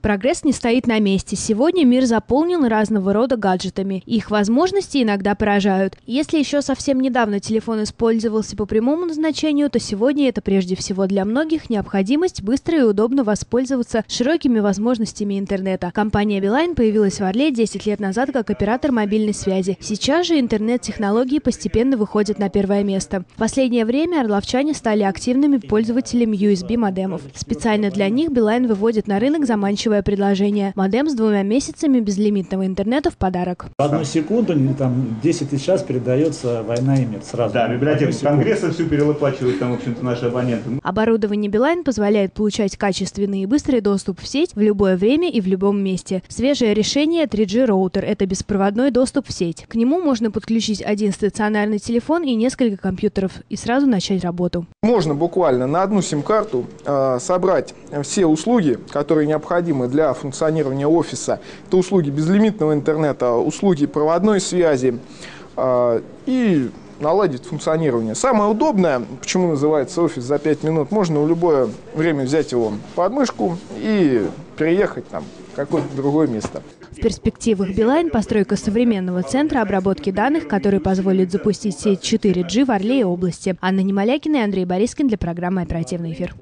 Прогресс не стоит на месте. Сегодня мир заполнен разного рода гаджетами. Их возможности иногда поражают. Если еще совсем недавно телефон использовался по прямому назначению, то сегодня это прежде всего для многих необходимость быстро и удобно воспользоваться широкими возможностями интернета. Компания Билайн появилась в Орле 10 лет назад как оператор мобильной связи. Сейчас же интернет-технологии постепенно выходят на первое место. В последнее время орловчане стали активными пользователями USB-модемов. Специально для них Билайн выводит на рынок заманчивые заманчивое предложение. Модем с двумя месяцами безлимитного интернета в подарок. В одну секунду, там 10 тысяч раз передается война и мир сразу. Да, библиотеку Конгресса всю перелопачивают там, в общем-то, наши абоненты. Оборудование Билайн позволяет получать качественный и быстрый доступ в сеть в любое время и в любом месте. Свежее решение 3G роутер – это беспроводной доступ в сеть. К нему можно подключить один стационарный телефон и несколько компьютеров и сразу начать работу. Можно буквально на одну сим-карту э, собрать все услуги, которые необходимы необходимы для функционирования офиса. Это услуги безлимитного интернета, услуги проводной связи а, и наладить функционирование. Самое удобное, почему называется офис за 5 минут, можно в любое время взять его под мышку и переехать там в какое-то другое место. В перспективах Билайн постройка современного центра обработки данных, который позволит запустить сеть 4G в Орле и области. Анна Немолякина и Андрей Борискин для программы «Оперативный эфир».